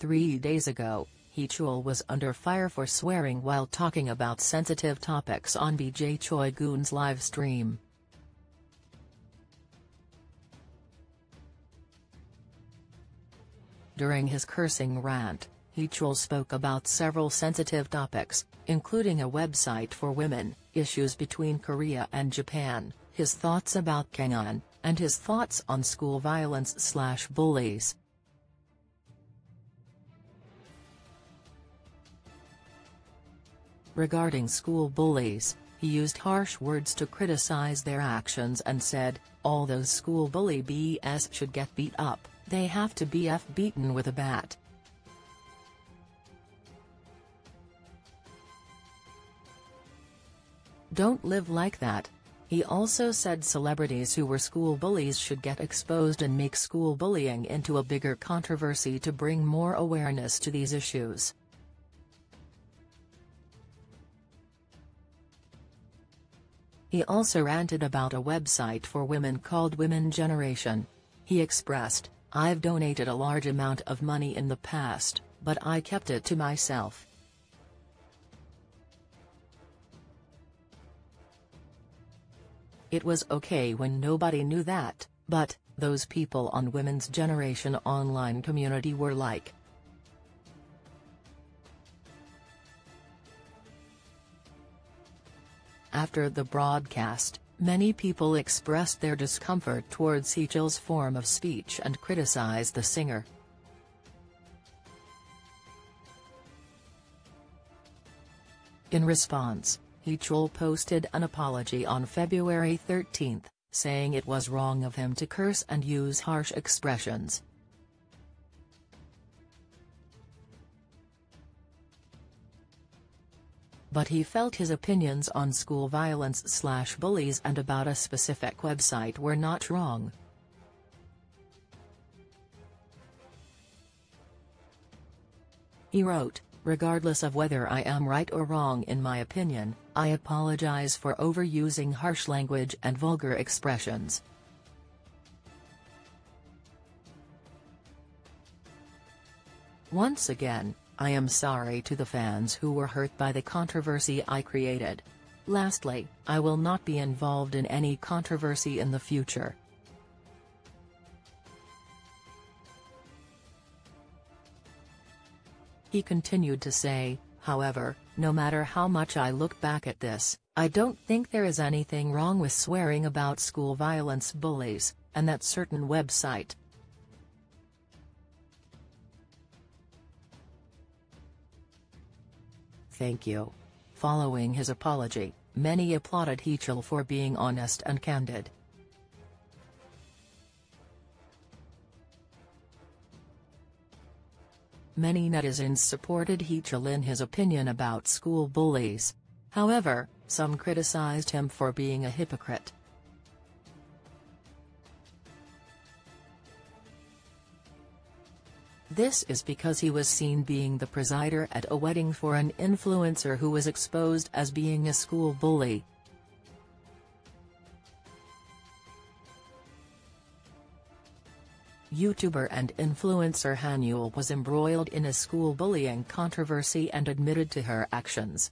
Three days ago, Heechul was under fire for swearing while talking about sensitive topics on BJ Choi Goon's live stream. During his cursing rant, Heechul spoke about several sensitive topics, including a website for women, issues between Korea and Japan, his thoughts about Kangwon, and his thoughts on school violence slash bullies. Regarding school bullies, he used harsh words to criticize their actions and said, all those school bully BS should get beat up, they have to be F beaten with a bat. Don't live like that. He also said celebrities who were school bullies should get exposed and make school bullying into a bigger controversy to bring more awareness to these issues. He also ranted about a website for women called Women Generation. He expressed, I've donated a large amount of money in the past, but I kept it to myself. It was okay when nobody knew that, but, those people on Women's Generation online community were like, After the broadcast, many people expressed their discomfort towards Heechul's form of speech and criticized the singer. In response, Heechul posted an apology on February 13, saying it was wrong of him to curse and use harsh expressions. But he felt his opinions on school violence slash bullies and about a specific website were not wrong. He wrote, Regardless of whether I am right or wrong in my opinion, I apologize for overusing harsh language and vulgar expressions. Once again, I am sorry to the fans who were hurt by the controversy I created. Lastly, I will not be involved in any controversy in the future. He continued to say, however, no matter how much I look back at this, I don't think there is anything wrong with swearing about school violence bullies, and that certain website, thank you. Following his apology, many applauded Heechul for being honest and candid. Many netizens supported Heechul in his opinion about school bullies. However, some criticized him for being a hypocrite. This is because he was seen being the presider at a wedding for an influencer who was exposed as being a school bully. YouTuber and influencer Hanyul was embroiled in a school bullying controversy and admitted to her actions.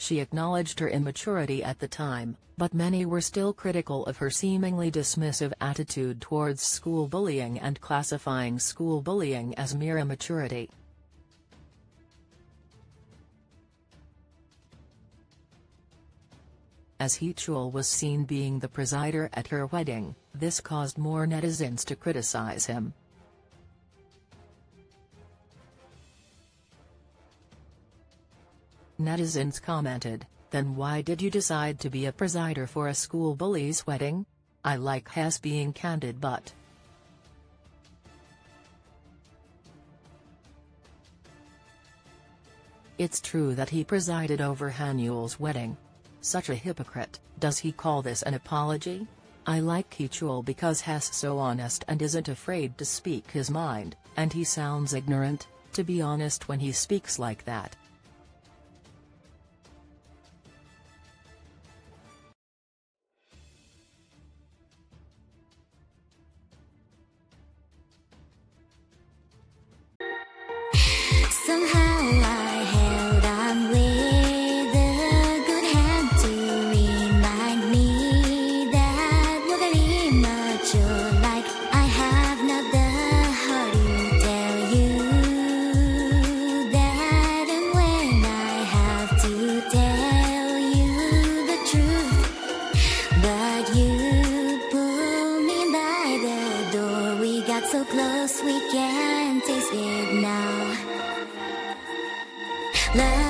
She acknowledged her immaturity at the time, but many were still critical of her seemingly dismissive attitude towards school bullying and classifying school bullying as mere immaturity. As Heechul was seen being the presider at her wedding, this caused more netizens to criticize him. Netizens commented, then why did you decide to be a presider for a school bully's wedding? I like Hess being candid but. It's true that he presided over Hanyul's wedding. Such a hypocrite, does he call this an apology? I like Heechul because Hess so honest and isn't afraid to speak his mind, and he sounds ignorant, to be honest when he speaks like that. Somehow I held on with a good hand to remind me that with an immature like I have not the heart to tell you that, when I have to tell you the truth, but you pull me by the door. We got so close, we can taste it now. 来。